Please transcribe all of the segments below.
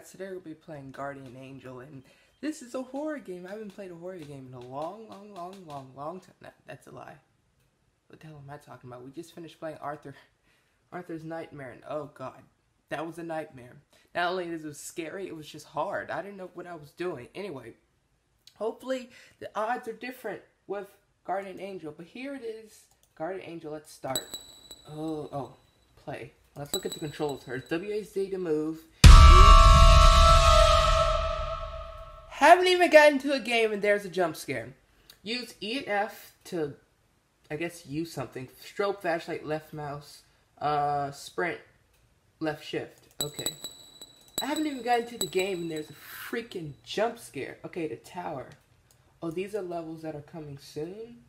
today we'll be playing Guardian Angel, and this is a horror game. I haven't played a horror game in a long, long, long, long, long time. That, that's a lie. What the hell am I talking about? We just finished playing Arthur, Arthur's Nightmare, and oh god, that was a nightmare. Not only this was scary, it was just hard. I didn't know what I was doing. Anyway, hopefully the odds are different with Guardian Angel, but here it is. Guardian Angel, let's start. Oh, oh, play. Let's look at the controls first. WAZ to move. I haven't even gotten to a game and there's a jump scare. Use E and F to, I guess, use something. Strobe, flashlight, left mouse. Uh, sprint, left shift. Okay. I haven't even gotten to the game and there's a freaking jump scare. Okay, the tower. Oh, these are levels that are coming soon?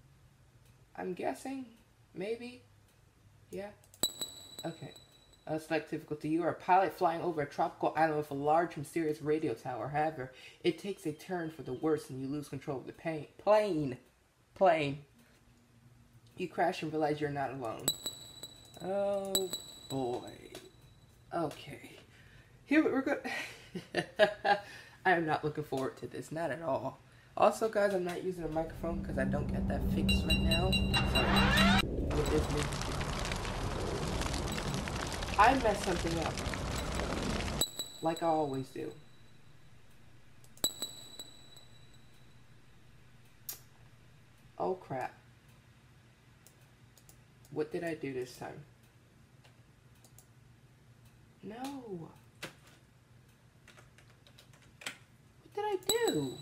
I'm guessing? Maybe? Yeah? Okay. Uh, select difficulty. You are a pilot flying over a tropical island with a large, mysterious radio tower. However, it takes a turn for the worse and you lose control of the pain. plane. Plane. You crash and realize you're not alone. Oh, boy. Okay. Here we're going I am not looking forward to this. Not at all. Also, guys, I'm not using a microphone because I don't get that fixed right now. I messed something up. Like I always do. Oh crap. What did I do this time? No. What did I do?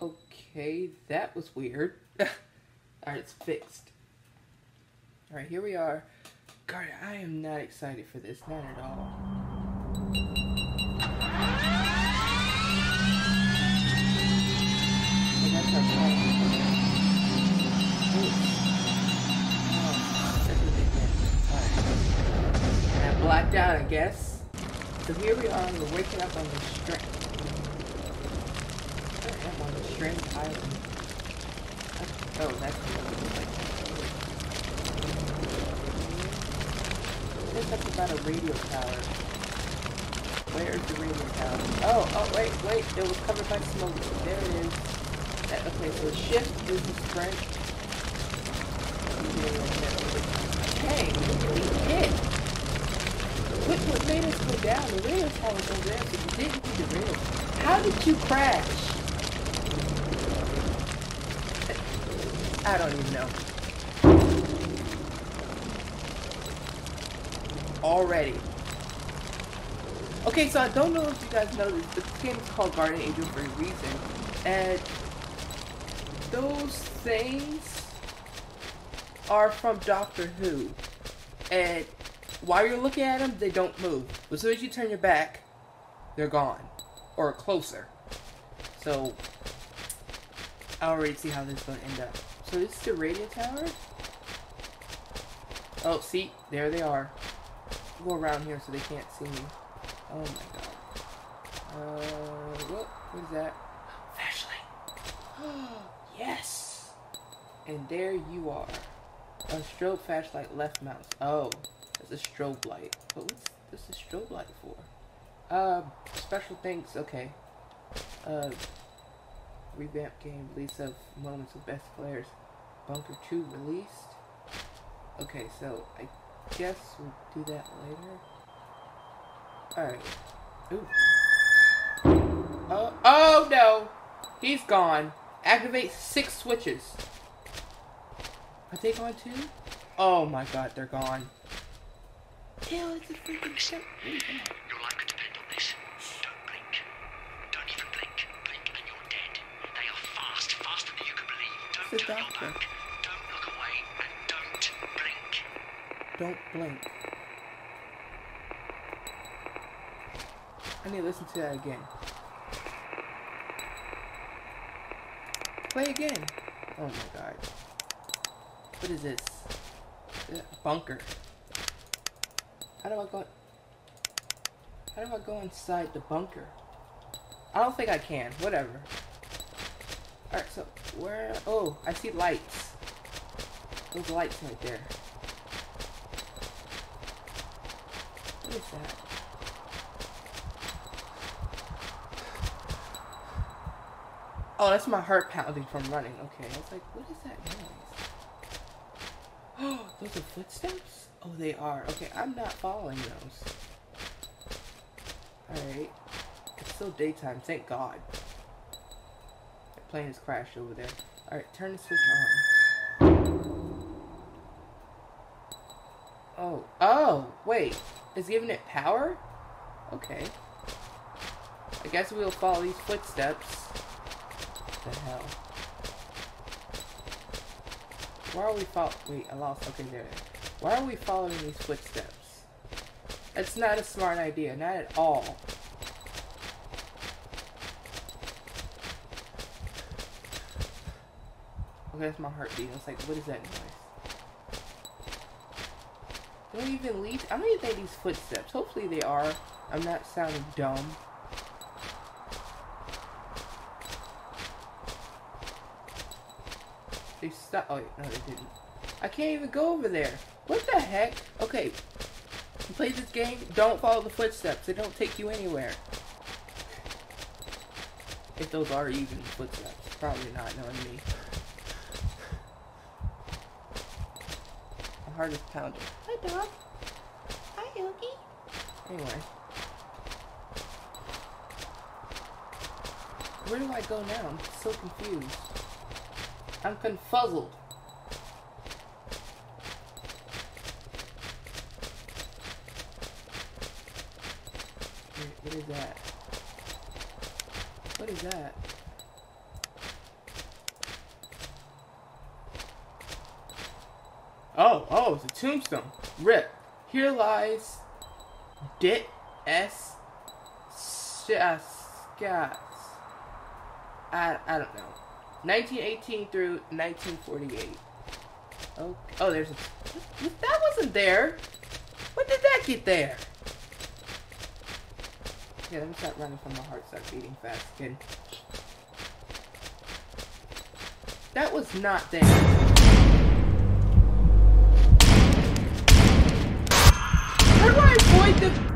Okay, that was weird. Alright, it's fixed. Alright, here we are. God, I am not excited for this, not at all. blacked out, I guess. So here we are, we're waking up on the string. I on the string island. Oh, that's There's something about a radio tower. Where's the radio tower? Oh, oh, wait, wait. It was covered by smoke. There it is. That, okay, so shift is the sprint. Hey, look at me hit. What, made us go down? The radio tower was over there, so you didn't see the radio. How did you crash? I don't even know. Already. Okay, so I don't know if you guys know this, but this game is called Guardian Angel for a reason. And those things are from Doctor Who. And while you're looking at them, they don't move. But as soon as you turn your back, they're gone. Or closer. So, I already see how this is going to end up. So this is the radio tower? Oh, see? There they are. Go around here so they can't see me. Oh my god. Uh, what? What is that? Flashlight. yes! And there you are. A strobe flashlight left mouse. Oh, that's a strobe light. But what's this a strobe light for? Uh, special things. Okay. Uh, revamp game release of moments of best players. Bunker 2 released. Okay, so I guess we'll do that later. Alright. Oh, oh no! He's gone. Activate six switches. Are they gone too? Oh my god, they're gone. A freaking shit. Your life could depend on this. Don't blink. Don't even blink. Blink and you're dead. They are fast, faster than you can believe. Don't turn your back. Don't blink. I need to listen to that again. Play again. Oh my god. What is this? Uh, bunker. How do I go? How do I go inside the bunker? I don't think I can. Whatever. Alright, so where? Oh, I see lights. Those lights right there. What is that? Oh, that's my heart pounding from running. Okay, I was like, what is that noise? Oh, those are footsteps? Oh, they are. Okay, I'm not following those. Alright. It's still daytime, thank God. Plane has crashed over there. Alright, turn the switch on. Oh, oh, wait. It's giving it power? Okay. I guess we'll follow these footsteps. What the hell? Why are we follow- wait, I lost- okay, there. Why are we following these footsteps? That's not a smart idea, not at all. Okay, that's my heartbeat. I was like, what is that noise? Don't even lead. I don't even think these footsteps. Hopefully they are. I'm not sounding dumb. They stopped. Oh, no, they didn't. I can't even go over there. What the heck? Okay. You play this game, don't follow the footsteps. They don't take you anywhere. If those are even footsteps. Probably not, knowing me. Heart is pounding. Hi, dog. Hi, Yogi. Anyway. Where do I go now? I'm so confused. I'm confuzzled. Wait, what is that? What is that? Oh, oh, it's a tombstone. Rip. Here lies Dit S. Scats. I, I don't know. 1918 through 1948. Oh, oh, there's a. That wasn't there. When did that get there? Yeah, let me start running from my heart start beating fast again. That was not there. Avoid the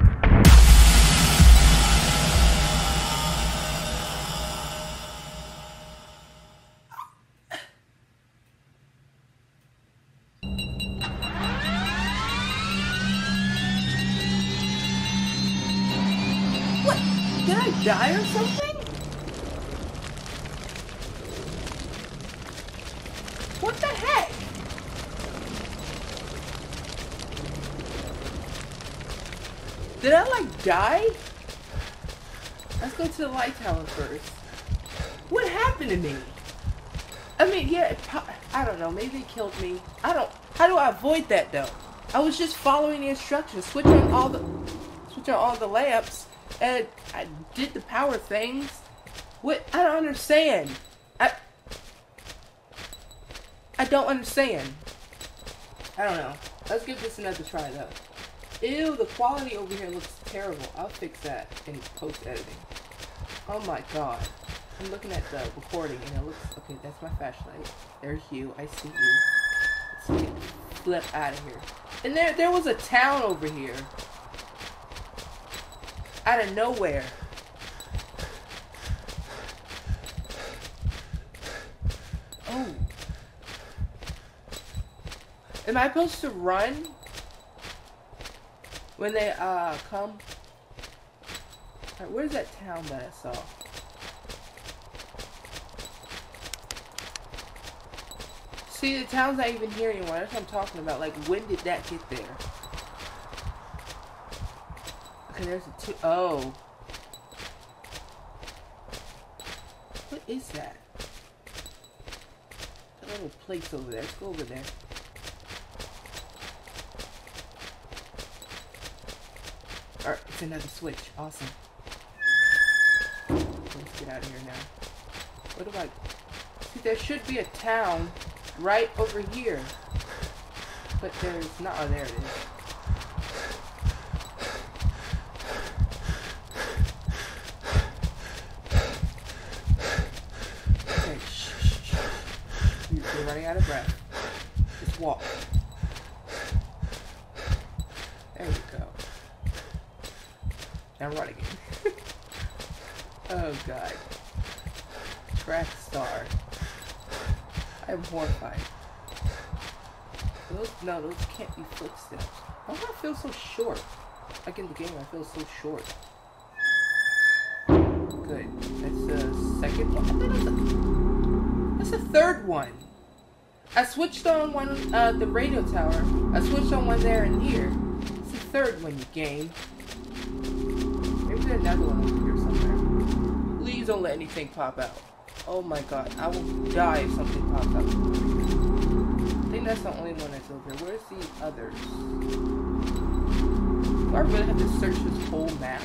Did I like die? Let's go to the light tower first. What happened to me? I mean, yeah, I don't know. Maybe it killed me. I don't. How do I avoid that though? I was just following the instructions, switch on all the, switch on all the lamps, and I did the power things. What? I don't understand. I. I don't understand. I don't know. Let's give this another try though. Ew, the quality over here looks terrible. I'll fix that in post editing. Oh my god. I'm looking at the recording and it looks okay, that's my flashlight. There's you. I see you. Let's get flip out of here. And there there was a town over here. Out of nowhere. Oh. Am I supposed to run? When they uh come? Alright, where's that town that I saw? See, the town's not even here anymore. That's what I'm talking about. Like, when did that get there? Okay, there's a two. Oh. What is that? A little place over there. Let's go over there. Alright, it's another switch. Awesome. Let's get out of here now. What do I... See, there should be a town right over here. But there's not... Oh, there it is. Running out of breath. Just walk. There you go. Oh god. Track star. I'm horrified. Those no, those can't be footsteps. Why do I feel so short? Like in the game I feel so short. Good. That's the second one. That's the third one. I switched on one uh the radio tower. I switched on one there and here. It's the third one you game. Another one over here somewhere. Please don't let anything pop out. Oh my god, I will die if something pops out. I think that's the only one that's over here. Where's the others? Do I really have to search this whole map?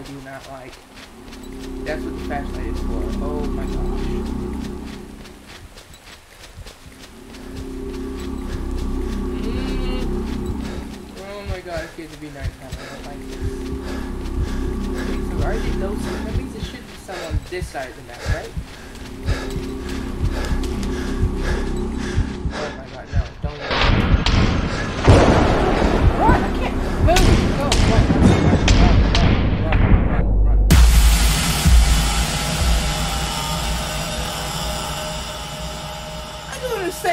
I do not like. That's what the flashlight is for. Oh my gosh. Mm. Oh my god, it's getting to be nighttime. I don't like this. Okay, so I already know some. That means it should be some on this side of the map, right?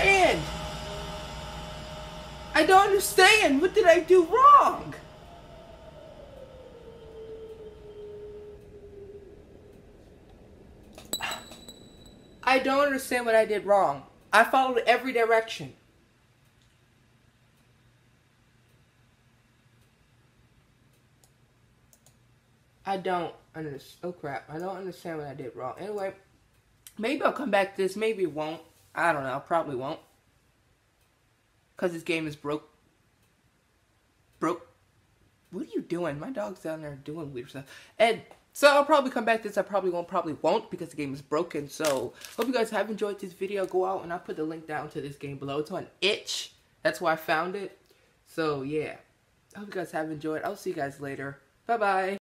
Understand! I don't understand! What did I do wrong? I don't understand what I did wrong. I followed every direction. I don't understand. Oh crap! I don't understand what I did wrong. Anyway, maybe I'll come back to this. Maybe it won't. I don't know. Probably won't. Cause this game is broke. Broke. What are you doing? My dog's down there doing weird stuff. And so I'll probably come back to this. I probably won't. Probably won't because the game is broken. So hope you guys have enjoyed this video. Go out and I'll put the link down to this game below. It's on itch. That's why I found it. So yeah. I hope you guys have enjoyed. I'll see you guys later. Bye bye.